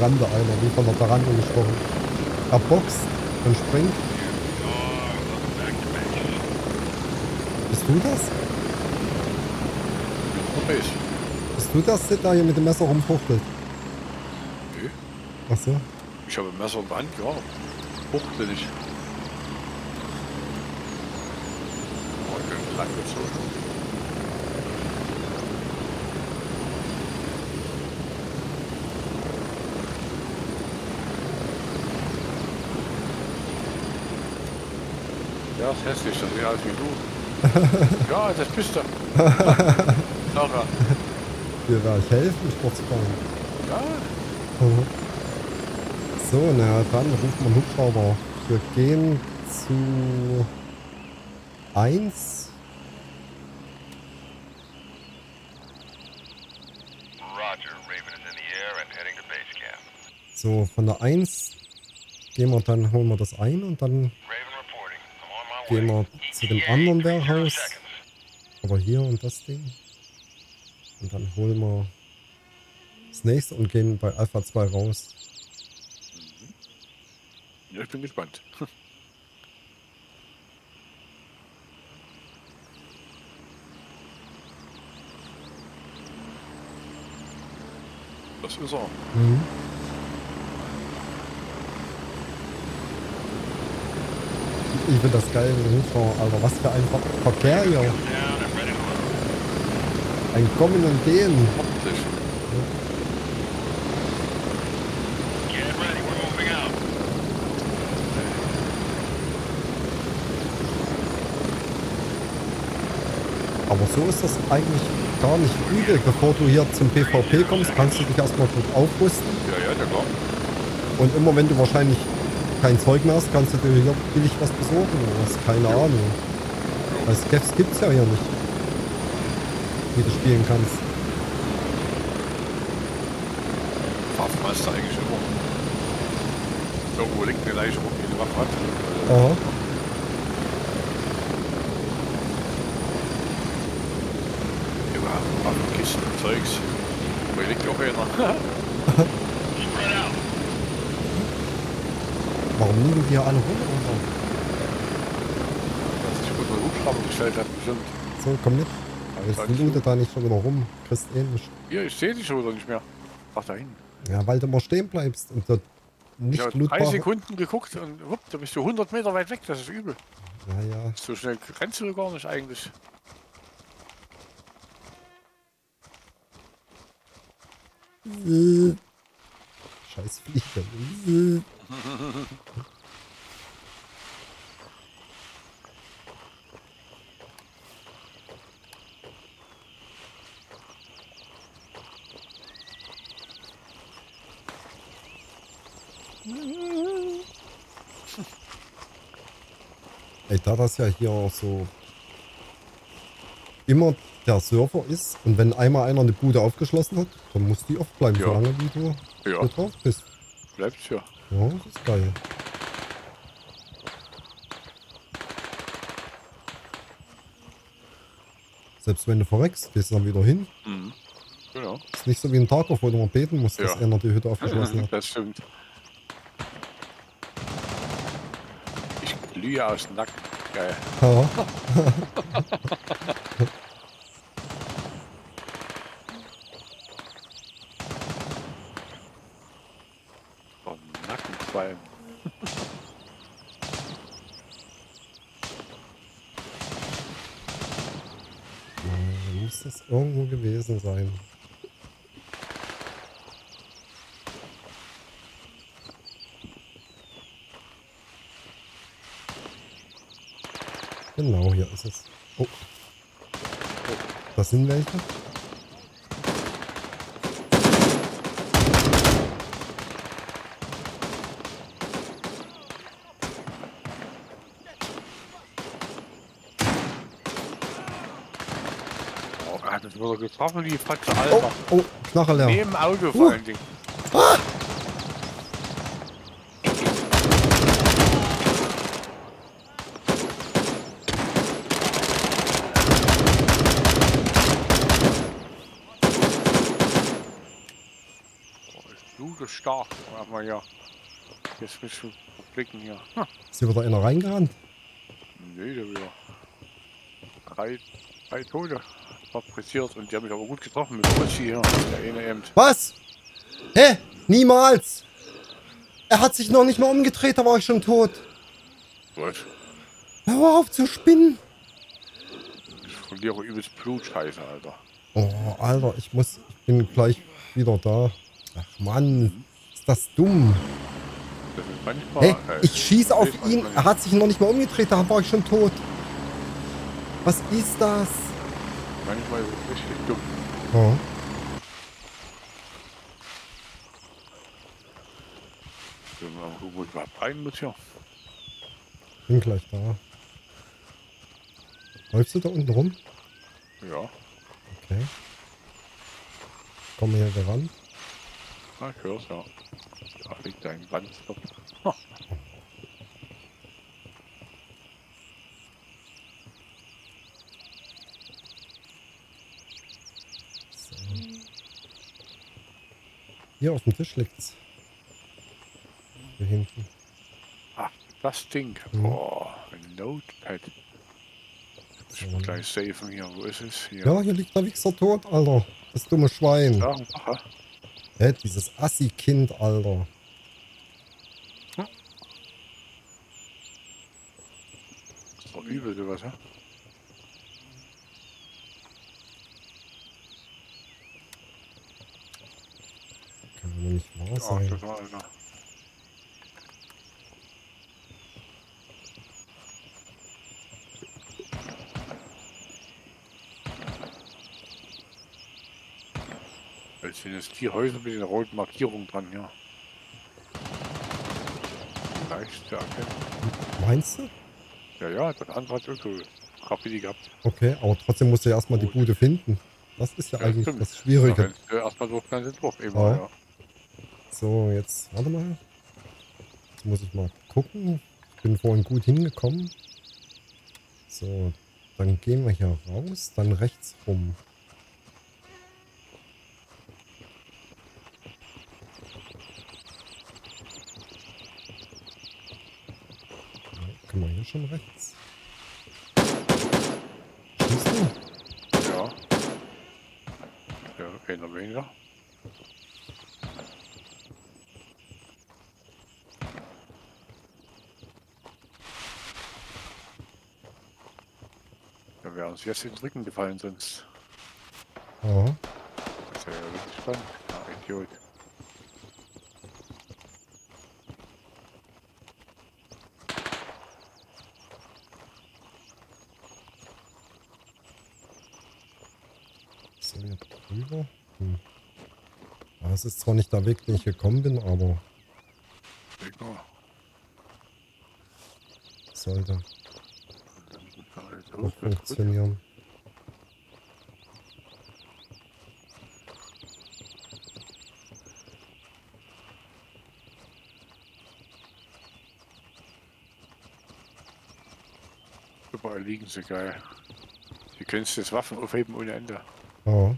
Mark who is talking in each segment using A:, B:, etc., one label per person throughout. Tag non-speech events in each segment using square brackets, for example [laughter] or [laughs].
A: Rande einer, wie von der Tarantel gesprochen. Er boxt und springt. Bist du das?
B: Ich.
A: Bist du das, der da hier mit dem Messer rumfuchtelt?
B: Nee.
A: Ach so.
B: Ich habe ein Messer in der Hand, ja. Fuchtel ich. Oh, ich bin lang gezogen. Ja, ist hässlich, das sieht aus wie du. [laughs] ja, das bist du. Sarah.
A: Dir werde ich helfen, Sportsfrauen.
B: Ja,
A: So, na dann ruft man Hubschrauber. Wir gehen zu 1.
C: Roger, Raven is in the air and heading to base camp.
A: So, von der 1 gehen wir dann, holen wir das ein und dann gehen wir zu dem anderen
C: 30
A: Warehouse. Oder hier und das Ding. Und dann holen wir das nächste und gehen bei Alpha 2 raus.
B: ja ich bin gespannt. Das ist er.
A: Mhm. Ich finde das geil mit dem Hubschrauber, Alter. Was für ein Ver Verkehr hier. Ein Kommen und Gehen. Aber so ist das eigentlich gar nicht übel. Bevor du hier zum PvP kommst, kannst du dich erstmal gut aufrüsten.
B: Ja, ja, ja klar.
A: Und immer wenn du wahrscheinlich kein Zeug mehr hast, kannst du dir hier billig was besorgen oder was. Keine Ahnung. Weil Skeffs gibt's ja hier nicht. Wie du spielen kannst.
B: Waffenmeister eigentlich immer. Irgendwo liegt eine Leiche rum, die eine Waffe hat.
A: Aha.
B: Waffenkisten und Zeugs. Hier liegt auch einer. [laughs]
A: liegen hier alle rum? Alter?
B: Der sich unter den Hubschrauber gestellt hat, bestimmt.
A: So, komm mit. Jetzt
B: Dankeschön.
A: lootet da nicht schon wieder rum. Kriegst eh nicht.
B: Hier, ich sehe dich schon wieder nicht mehr. Ach, da hinten.
A: Ja, weil du immer stehen bleibst und dort
B: Ich
A: nicht
B: habe drei
A: lootbare...
B: Sekunden geguckt und wupp, da bist du 100 Meter weit weg. Das ist übel.
A: Ja, ja.
B: So schnell rennst du gar nicht eigentlich.
A: Scheiß Fliege. Ey, da das ja hier auch so immer der Server ist und wenn einmal einer eine Bude aufgeschlossen hat, dann muss die oft bleiben,
B: Ja.
A: solange wie du
B: Ja,
A: da drauf bist.
B: bleibt's ja.
A: Ja, das ist geil. Selbst wenn du verreckst, gehst du dann wieder hin.
B: Mhm. Genau.
A: Ist nicht so wie ein Tag, wo du mal beten musst, dass
B: Ja.
A: einer die Hütte aufgeschlossen [laughs] hat.
B: Das stimmt. Ich glühe aus dem Nacken. Geil.
A: Ja. [laughs]
B: Oh, Nackenqualm.
A: Ja, muss das irgendwo gewesen sein. Genau, hier ist es. Oh. Das sind welche?
B: Oh, er hat uns wieder getroffen, die Patze,
A: Oh,
B: Alter.
A: oh, leer.
B: Neben dem Auge vor
A: Uh.
B: allen Dingen. Oh, ist stark. Aber ja. Jetzt bist du blicken hier. Hm.
A: Ist hier wieder einer reingerannt?
B: Nee, der wieder. Drei, drei Tote fabriziert und die haben mich aber gut getroffen mit Rutschi hier. Der eine eben.
A: Was? Hä? Niemals! Er hat sich noch nicht mal umgedreht, da war ich schon tot.
B: Was?
A: Hör auf zu spinnen.
B: Ich verliere übelst Blut, scheiße, Alter.
A: Oh, Alter, ich muss. Ich bin gleich wieder da. Ach Mann, ist das dumm.
B: Das ist manchmal.
A: Hä?
B: halt-
A: Ich schieße auf ihn. Er hat sich noch nicht mal umgedreht, da war ich schon tot. Was ist das?
B: Manchmal ist es richtig dumm.
A: Oh.
B: Wenn man mal gucken, wo ich überhaupt rein muss hier.
A: Bin gleich da. Läufst du da unten rum?
B: Ja,
A: Okay. Komm hier gerannt.
B: ah, ich hör's ja. Da liegt ein Wand.
A: Hier auf dem Tisch liegt's. Hier hinten.
B: Ach, das Ding.
A: Mhm.
B: Boah, ein Notepad. Ich
A: So.
B: muss gleich safen hier. Wo ist es? Hier.
A: Ja, hier liegt der Wichser tot, Alter. Das dumme Schwein.
B: Ja, aha.
A: Hä, dieses Assi-Kind, Alter.
B: Das ist doch übel sowas, ja?
A: Doch nicht wahr
B: Ach,
A: sein.
B: das war einer. Jetzt sind jetzt die Häuser mit den roten Markierungen dran, ja. Leicht zu erkennen.
A: Meinst du?
B: Ja, ja, das andere hat so Graffiti gehabt.
A: Okay, aber trotzdem musst du ja erstmal die
B: Gut.
A: Bude finden. Das ist ja,
B: Ja,
A: eigentlich
B: stimmt.
A: das Schwierige.
B: Ja, Erstmal durch den Entwurf eben,
A: Ja.
B: ja.
A: So, jetzt, warte mal. Jetzt muss ich mal gucken. Ich bin vorhin gut hingekommen. So, dann gehen wir hier raus, dann rechts rum. Können wir hier schon rechts? Schießt du?
B: Ja. Ja, einer weniger. Wäre uns jetzt in den Rücken gefallen, sonst.
A: Ja.
B: Das wäre ja wirklich spannend. Ja, Idiot.
A: So, hier drüber. Hm. Ja, es ist zwar nicht der Weg, den ich gekommen bin, aber
B: Digga.
A: sollte
B: Gut.
A: funktionieren.
B: Überall liegen sie geil. Die könntest das Waffen aufheben ohne Ende.
A: Ja.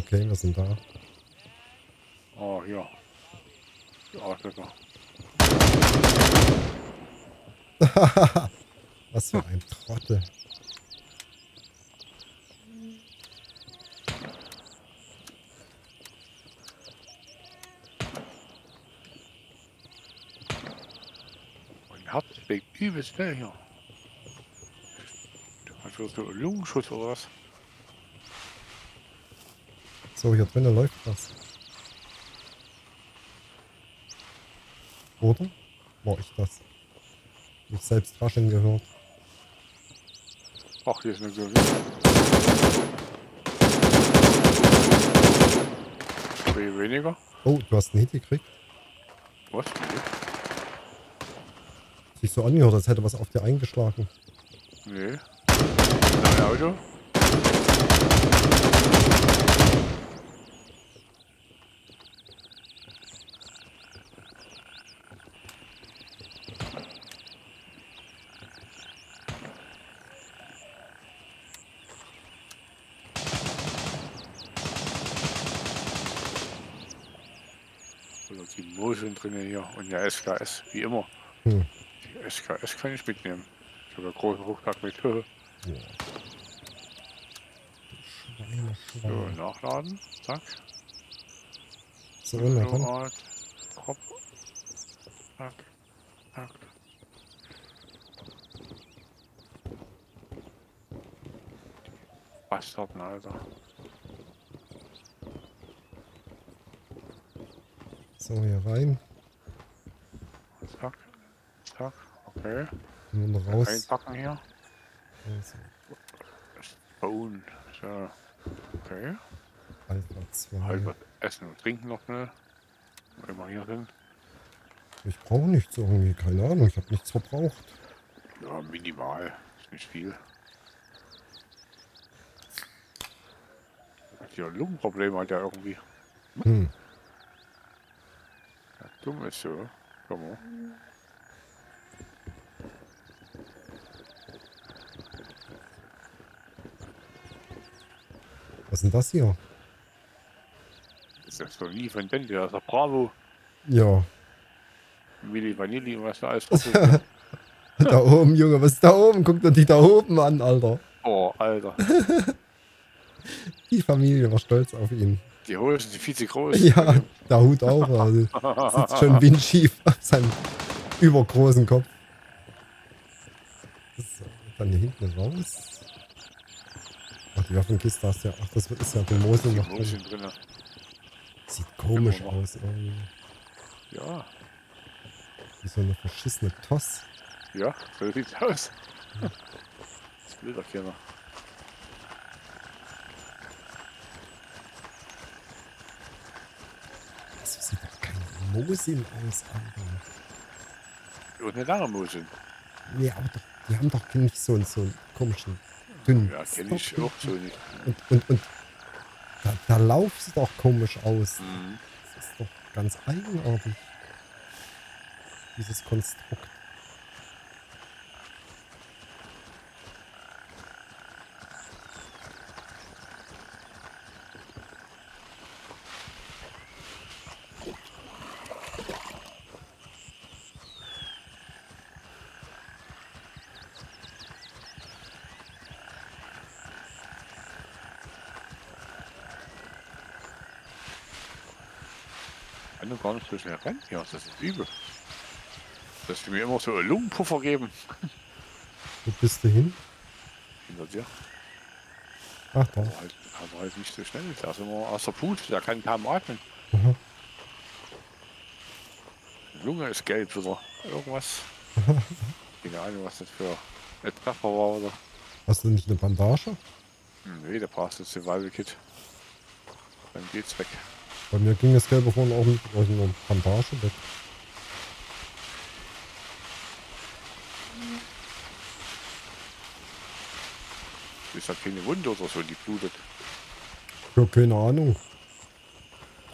A: Okay, wir sind da.
B: Oh, hier. Ja, Digga. [laughs]
A: Was für ein Trottel.
B: Mein Herz schlägt übelst schnell hier. Hast du so einen Lungenschutz oder was?
A: So, hier drinnen läuft was. Oder? War ich das? Ich selbst rascheln gehört.
B: Ach, hier ist eine Gürtel. Dreh weniger.
A: Oh, du hast einen Hit gekriegt.
B: Was?
A: Sich so angehört, als hätte was auf dir eingeschlagen.
B: Nee. Ein Auto. Die Moseln drinnen hier und der SKS, wie immer.
A: Hm.
B: Die SKS kann ich mitnehmen. Ich habe einen großen Rucksack mit. [laughs]
A: Boah. Schweine,
B: So,
A: Schweine.
B: nachladen. Zack.
A: So, na.
B: Art. Kopf. Zack. Zack. Bastarden, Alter.
A: So, hier rein.
B: Zack. Zack. Okay.
A: Noch raus.
B: Einpacken hier.
A: Also.
B: So. Okay.
A: Alpha 2.
B: Halber Essen und Trinken noch schnell. Wenn wir hier sind.
A: Ich brauche nichts irgendwie, keine Ahnung. Ich habe nichts verbraucht.
B: Ja, minimal. Ist nicht viel. Hat hier ein Lungenproblem hat er irgendwie.
A: Hm.
B: Ja, dumm ist so. Komm mal.
A: Was ist denn das hier?
B: Das ist doch nie von Dente. Das ist doch Bravo.
A: Ja.
B: Milli Vanilli und was da alles [laughs] drauf ist.
A: Da oben, Junge, was ist da oben? Guck dir die da oben an, Alter.
B: Oh, Alter. [laughs]
A: Die Familie war stolz auf ihn.
B: Die Hosen sind viel zu groß.
A: Ja, der Hut auch. [laughs] Also, sitzt schon windschief auf seinem übergroßen Kopf. So, dann hier hinten raus. Ach, die Waffenkiste hast du ja. Ach, das ist ja die Mosel noch drin.
B: Drin.
A: Sieht komisch aus irgendwie.
B: Ja,
A: Wie so eine verschissene Toss.
B: ja, so sieht's aus. [laughs] Das will doch keiner.
A: Das sieht doch kein Mosin aus, Alter.
B: Und eine lange Mose.
A: Nee, aber doch, die haben doch nicht so, einen- so einen komischen, dünnen
B: Ja, kenne ich auch so nicht.
A: Und, und, und der, der Lauf sieht auch komisch aus.
B: Mhm.
A: Das ist doch ganz eigenartig. Dieses Konstrukt.
B: Kann doch gar nicht so schnell rennen hier. Das ist übel. Dass die mir immer so Lungenpuffer geben. [laughs]
A: Wo bist du hin?
B: Hinter dir.
A: Ach, da.
B: Aber halt, aber halt nicht so schnell. Der ist immer aus der Put. Der kann kaum atmen.
A: Aha.
B: Lunge ist gelb wieder. Irgendwas. [laughs] Keine Ahnung, was das für ein Treffer war oder.
A: Hast du nicht eine Bandage?
B: Hm, Nee, der passt jetzt Survival Kit. Dann geht's weg.
A: Bei mir ging das Gelbe vorhin auch mit aus einer Bandage weg.
B: Ist halt keine Wunde oder so, die blutet.
A: Ja, keine Ahnung.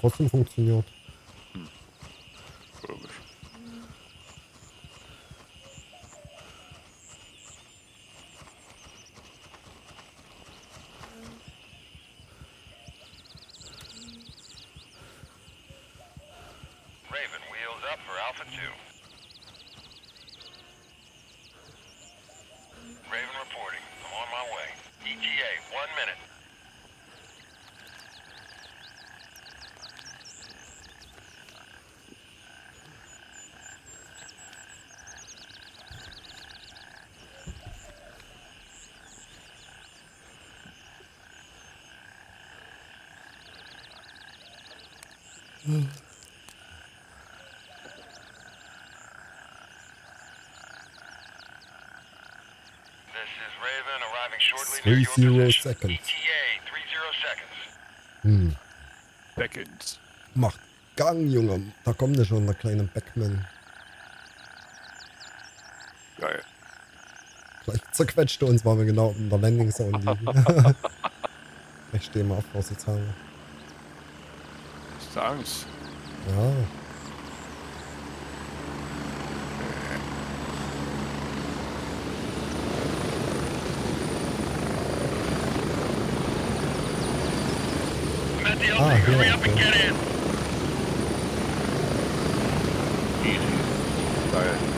A: Trotzdem funktioniert.
C: One minute. This is Raven arriving shortly near your position. Three zero seconds.
A: Hm.
B: Backend.
A: Macht Gang, Junge. Da kommt ja schon der kleine Backman.
B: Geil.
A: Vielleicht zerquetscht er uns, weil wir genau in der Landing Zone liegen. [laughs] ich stehe mal auf, vorsichtshalber.
B: Ich sag's.
A: Ja.
C: the
A: ah,
C: Hurry up and get in.
B: Easy. Sorry.